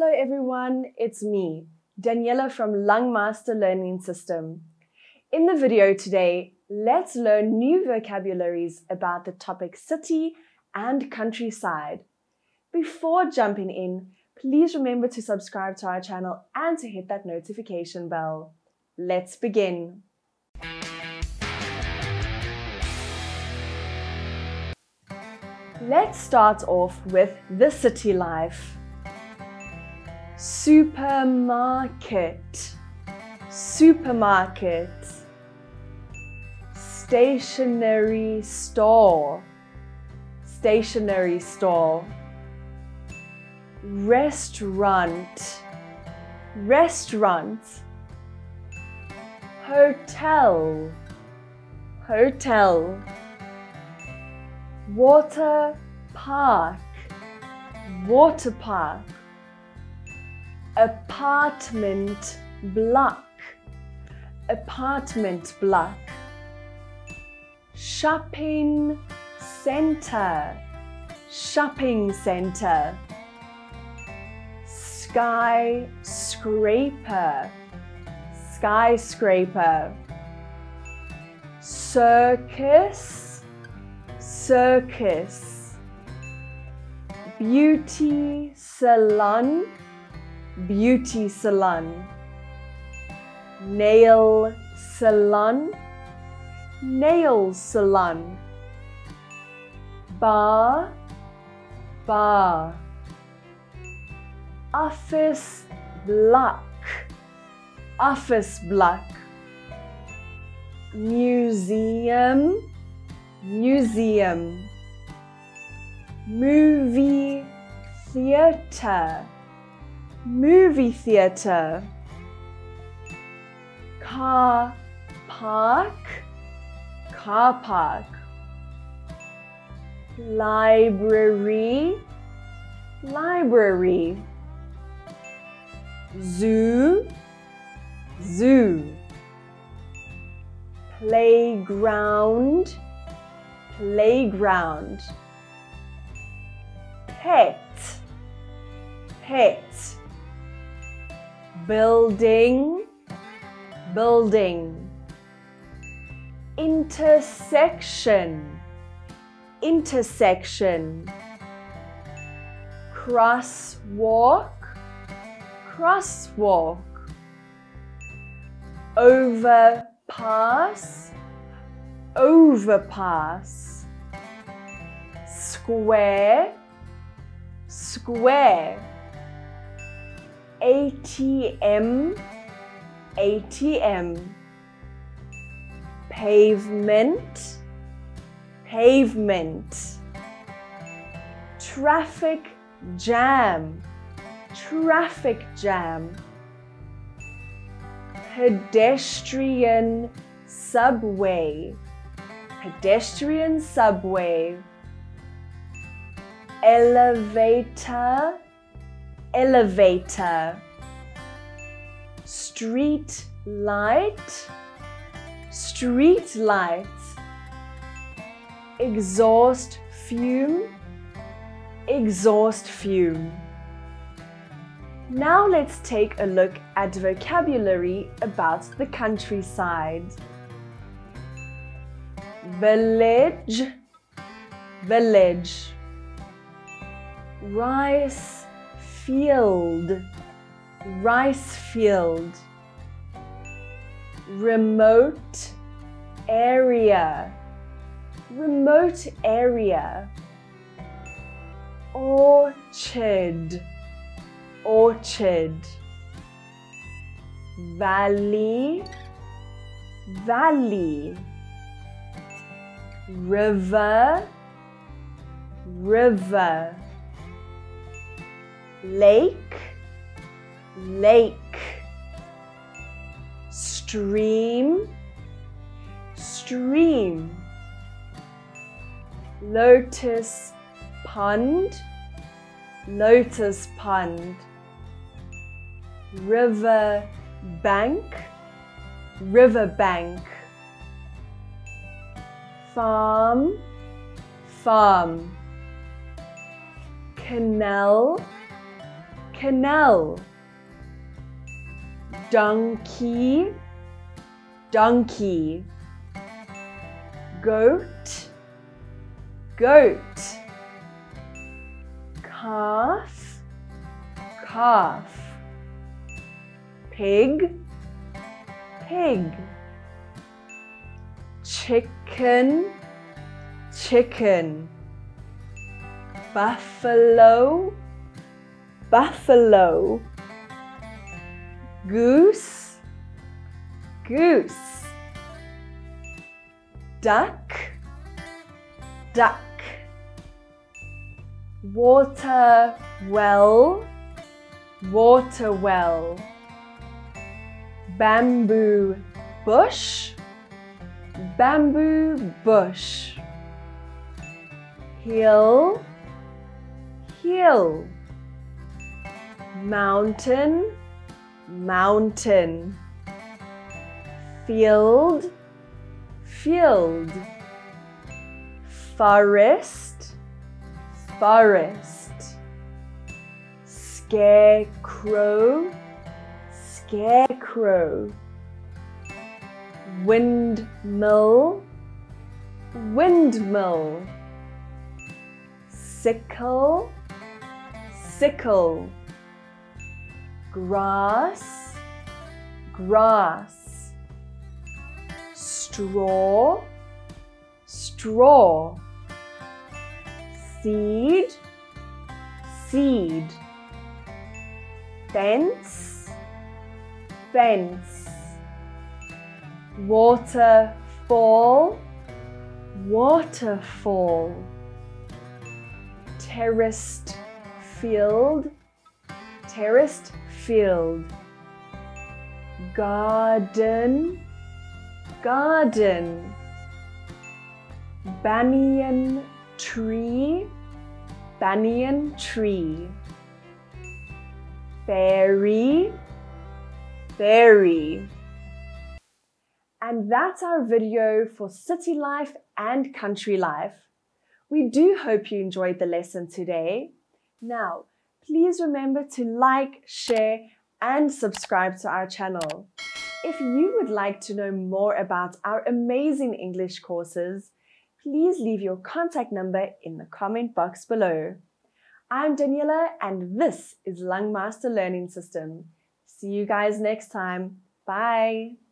Hello everyone, it's me, Daniela from Langmaster Learning System. In the video today, let's learn new vocabularies about the topic city and countryside. Before jumping in, please remember to subscribe to our channel and to hit that notification bell. Let's begin. Let's start off with the city life. Supermarket, supermarket. Stationery store, stationery store. Restaurant, restaurant. Hotel, hotel. Water park, water park, apartment block, apartment block, shopping center, shopping center, skyscraper, skyscraper, circus, circus, beauty salon, beauty salon, nail salon, nail salon, bar, bar, office block, office block, museum, museum, movie theater, movie theater, car park, car park, library, library, zoo, zoo, playground, playground. Pet. Pet building building intersection intersection crosswalk crosswalk overpass overpass, square, square, ATM, ATM, pavement, pavement, traffic jam, traffic jam, pedestrian subway, pedestrian subway, elevator, elevator, street light, street light, exhaust fume, exhaust fume. Now let's take a look at vocabulary about the countryside. Village, village. Rice field, rice field. Remote area, remote area. Orchard, orchard. Valley, valley river, river, lake, lake, stream, stream, lotus pond, lotus pond, river bank, river bank. Farm, farm. Canal, canal. Donkey. Donkey. Goat. Goat. Calf. Calf. Pig. Pig. Chicken. Chicken. Buffalo buffalo. Goose. Goose. Duck. Duck. Water well. Water well. Bamboo bush. Bamboo bush. Hill. Hill mountain mountain. Field field. Forest forest. Scarecrow scarecrow. Windmill windmill. Sickle sickle grass. Grass. Straw. Straw. Seed. Seed. Fence. Fence. Waterfall. Waterfall. Terraced field. Terraced field. Garden. Garden. Banyan tree. Banyan tree. Fairy. Fairy. And that's our video for city life and country life. We do hope you enjoyed the lesson today. Now, please remember to like, share, and subscribe to our channel. If you would like to know more about our amazing English courses, please leave your contact number in the comment box below. I'm Daniela and this is Langmaster Learning System. See you guys next time. Bye.